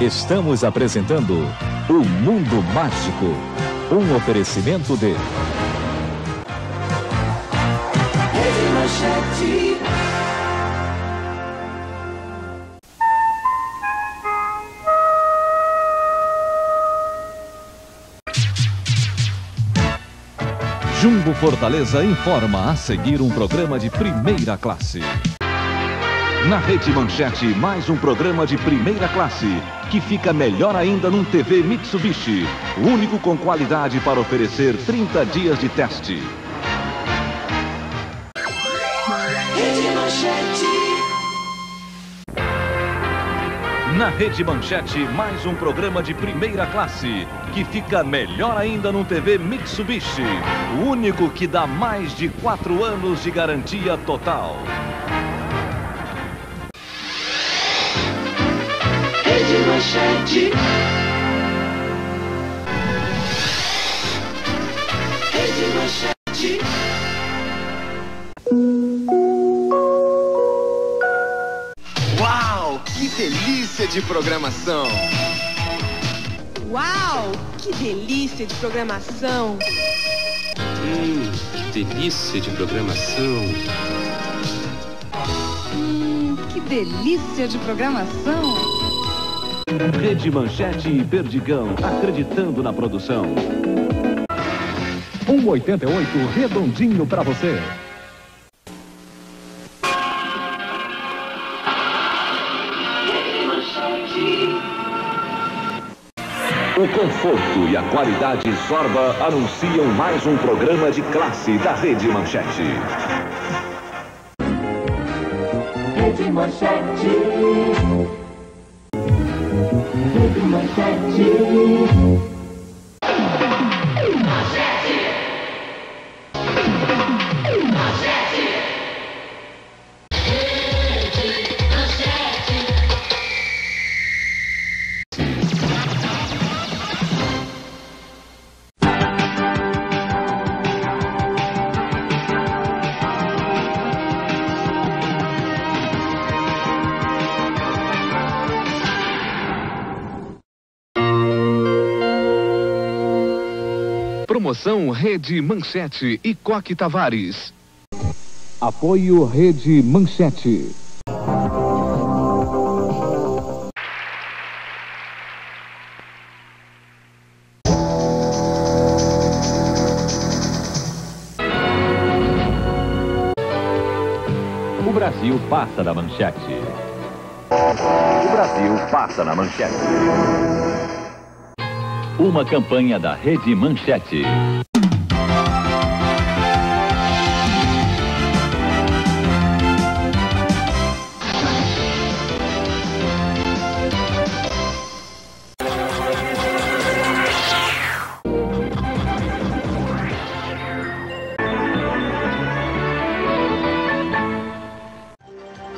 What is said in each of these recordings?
Estamos apresentando O Mundo Mágico, um oferecimento de. Jumbo Fortaleza informa a seguir um programa de primeira classe. Na Rede Manchete, mais um programa de primeira classe, que fica melhor ainda num TV Mitsubishi, o único com qualidade para oferecer 30 dias de teste. Na Rede Manchete, mais um programa de primeira classe, que fica melhor ainda num TV Mitsubishi, o único que dá mais de 4 anos de garantia total. Manchete. Rede Manchete. Uau, que delícia de programação! Uau! Que delícia de programação! Hum, que delícia de programação. Hum, que delícia de programação! Rede Manchete e Perdigão, acreditando na produção. 188 redondinho para você. O conforto e a qualidade Zorba anunciam mais um programa de classe da Rede Manchete. Rede Manchete. Rede Manchete. Promoção Rede Manchete e Coque Tavares. Apoio Rede Manchete. O Brasil passa na manchete. O Brasil passa na manchete. Uma campanha da Rede Manchete.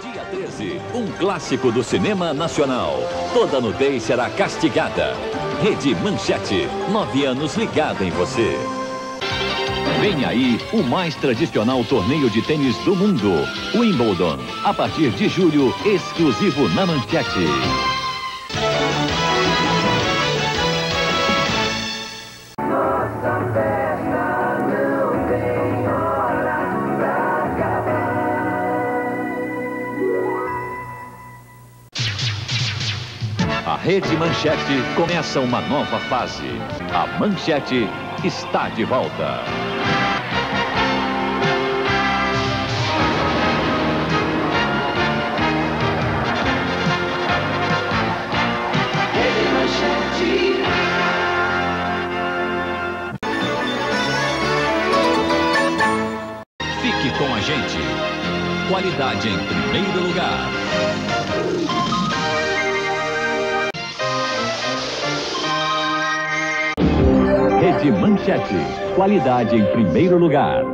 Dia 13, clássico do cinema nacional. Toda nudez será castigada. Rede Manchete, nove anos ligada em você. Vem aí o mais tradicional torneio de tênis do mundo, Wimbledon. A partir de julho, exclusivo na Manchete. Rede Manchete começa uma nova fase. A Manchete está de volta. Fique com a gente. Qualidade em primeiro lugar. Rede Manchete. Qualidade em primeiro lugar.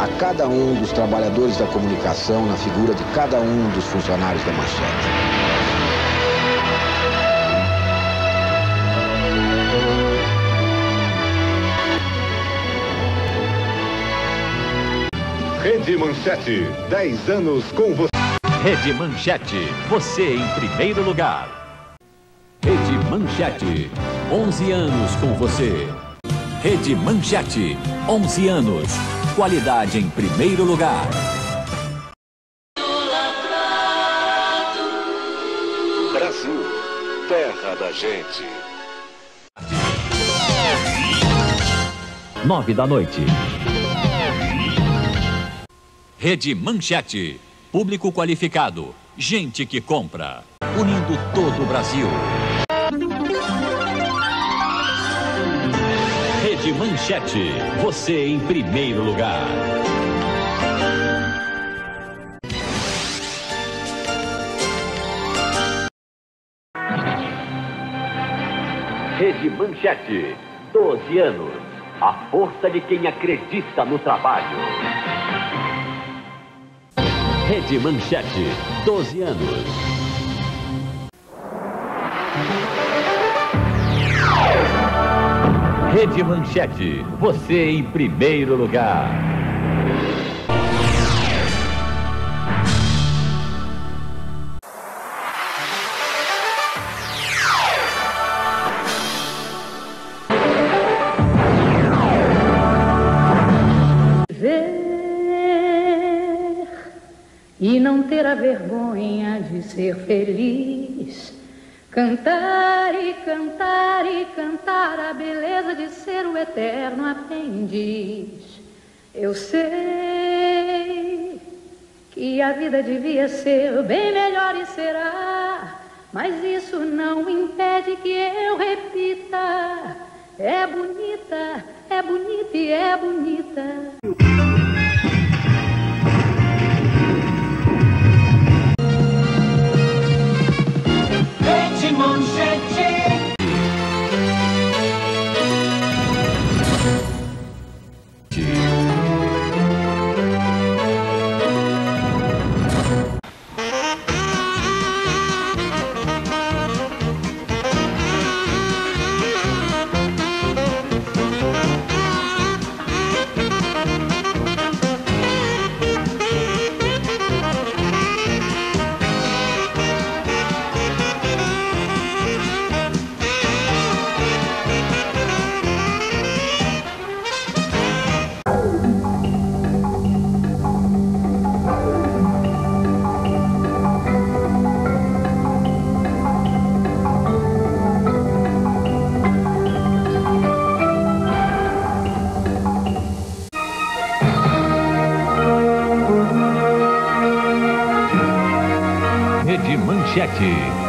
a cada um dos trabalhadores da comunicação na figura de cada um dos funcionários da Manchete. Rede Manchete, 10 anos com você. Rede Manchete. Você em primeiro lugar. Rede Manchete. 11 anos com você. Rede Manchete. 11 anos. Qualidade em primeiro lugar. Brasil, terra da gente. Nove da noite. Rede Manchete. Público qualificado. Gente que compra. Unindo todo o Brasil. Rede Manchete. Você em primeiro lugar. Rede Manchete. 12 anos. A força de quem acredita no trabalho. Rede Manchete. 12 anos. Rede Manchete. Você em primeiro lugar. Ver e não ter a vergonha de ser feliz. Cantar e cantar e cantar a beleza de ser o eterno aprendiz. Eu sei que a vida devia ser bem melhor e será, mas isso não impede que eu repita. É bonita, é bonita e é bonita. Rede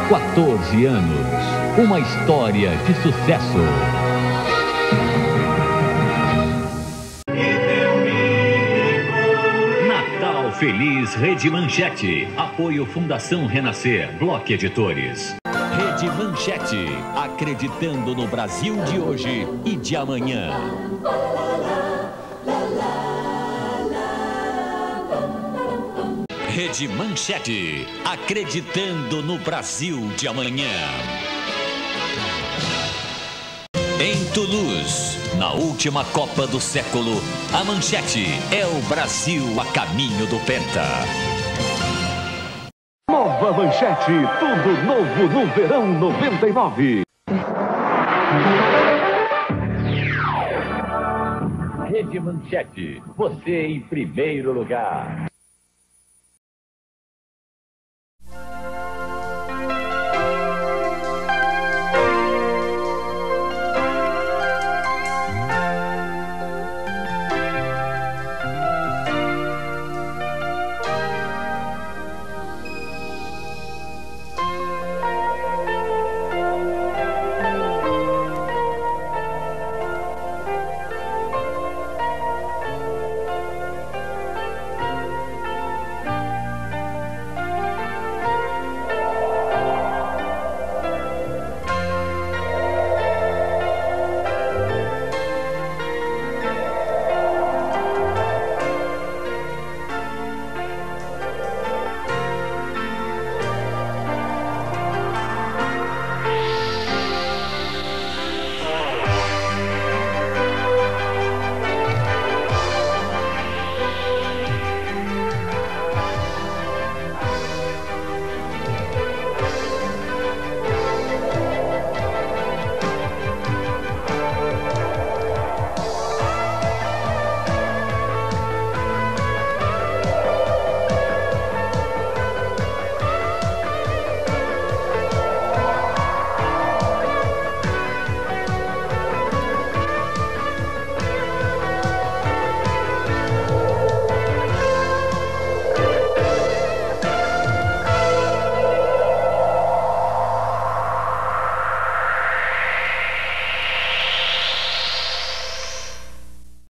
14 anos. Uma história de sucesso. Natal Feliz Rede Manchete. Apoio Fundação Renascer. Bloco Editores. Rede Manchete. Acreditando no Brasil de hoje e de amanhã. Rede Manchete. Acreditando no Brasil de amanhã. Em Toulouse, na última Copa do século, a Manchete é o Brasil a caminho do Penta. Nova Manchete, tudo novo no verão 99. Rede Manchete, você em primeiro lugar.